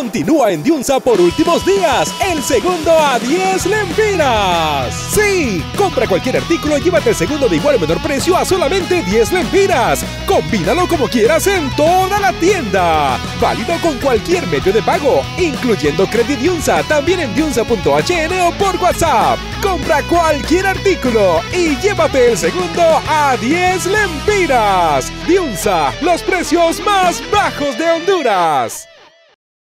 Continúa en Diunsa por últimos días, el segundo a 10 lempiras. Sí, compra cualquier artículo y llévate el segundo de igual o menor precio a solamente 10 lempiras. Combínalo como quieras en toda la tienda. Válido con cualquier medio de pago, incluyendo Credit Diunsa, también en diunsa.hn o por WhatsApp. Compra cualquier artículo y llévate el segundo a 10 lempiras. Diunsa, los precios más bajos de Honduras.